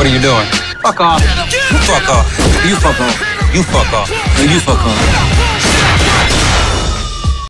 What are you doing? Fuck off. You fuck off. You fuck off. You fuck off. You fuck off.